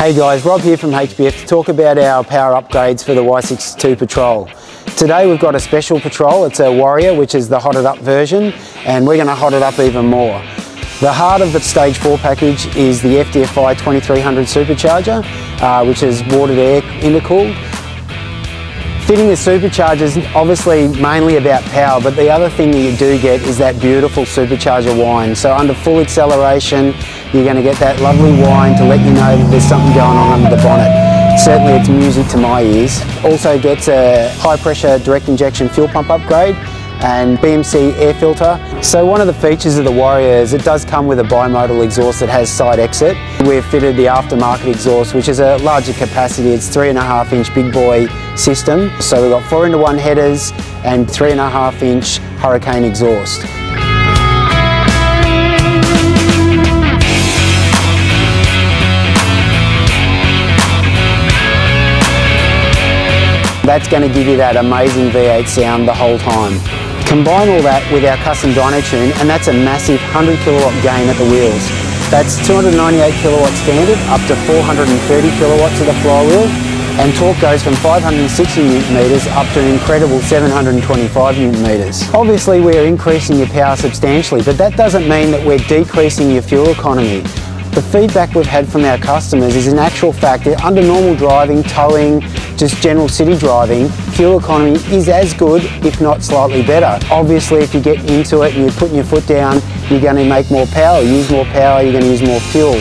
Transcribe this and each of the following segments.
Hey guys, Rob here from HPF to talk about our power upgrades for the Y62 Patrol. Today we've got a special Patrol, it's a Warrior which is the hotted up version and we're going to hot it up even more. The heart of the Stage 4 package is the FDFI 2300 supercharger uh, which is watered air intercooled Fitting the supercharger is obviously mainly about power, but the other thing that you do get is that beautiful supercharger whine. So under full acceleration, you're going to get that lovely whine to let you know that there's something going on under the bonnet. Certainly it's music to my ears. Also gets a high pressure direct injection fuel pump upgrade and BMC air filter. So one of the features of the Warrior is it does come with a bimodal exhaust that has side exit. We've fitted the aftermarket exhaust which is a larger capacity, it's three and a half inch big boy system. So we've got four into one headers and three and a half inch Hurricane exhaust. That's going to give you that amazing V8 sound the whole time. Combine all that with our custom dyno tune and that's a massive 100 kilowatt gain at the wheels. That's 298 kilowatt standard up to 430 kilowatts of the flywheel and torque goes from 560 newton meters up to an incredible 725 newton meters. Obviously we're increasing your power substantially but that doesn't mean that we're decreasing your fuel economy. The feedback we've had from our customers is in actual fact that under normal driving, towing, just general city driving, fuel economy is as good, if not slightly better. Obviously, if you get into it and you're putting your foot down, you're going to make more power, use more power, you're going to use more fuel.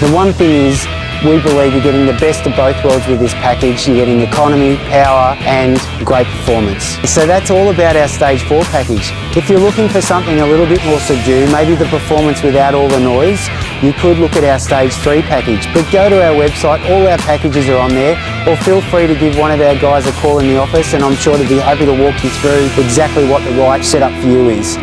The one thing is, we believe you're getting the best of both worlds with this package. You're getting economy, power and great performance. So that's all about our Stage 4 package. If you're looking for something a little bit more subdued, maybe the performance without all the noise, you could look at our Stage 3 package. But go to our website, all our packages are on there, or feel free to give one of our guys a call in the office and I'm sure they'd be happy to walk you through exactly what the right setup for you is.